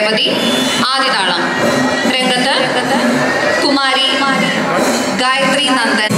രേവതി ആദിതാളം. രംഗത്ത് കുമാരി ഗായത്രി നന്ദൻ.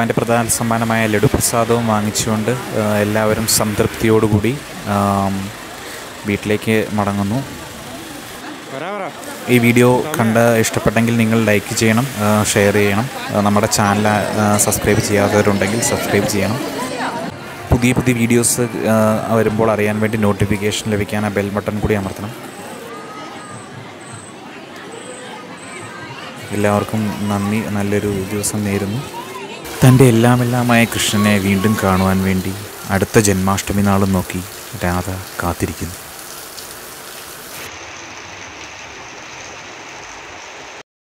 ഭഗവാന്റെ പ്രധാന സമ്മാനമായ ലഡു പ്രസാദവും വാങ്ങിച്ചുകൊണ്ട് എല്ലാവരും സംതൃപ്തിയോടുകൂടി വീട്ടിലേക്ക് മടങ്ങുന്നു. ഈ വീഡിയോ കണ്ട് ഇഷ്ടപ്പെട്ടെങ്കിൽ നിങ്ങൾ ലൈക്ക് ചെയ്യണം ഷെയർ ചെയ്യണം നമ്മുടെ ചാനൽ സബ്സ്ക്രൈബ് ചെയ്യാത്തവരുണ്ടെങ്കിൽ സബ്സ്ക്രൈബ് ചെയ്യണം. പുതിയ പുതിയ വീഡിയോസ് വരുമ്പോൾ അറിയാൻ വേണ്ടി നോട്ടിഫിക്കേഷൻ ലഭിക്കാൻ ആ ബെൽ ബട്ടൺ കൂടി അമർത്തണം. എല്ലാവർക്കും നന്ദി നല്ലൊരു ദിവസം നേരുന്നു. തന്റെ എല്ലാമെല്ലാമായ കൃഷ്ണനെ വീണ്ടും കാണുവാൻ വേണ്ടി അടുത്ത ജന്മാഷ്ടമി നാളും നോക്കി രാധ കാത്തിരിക്കുന്നു.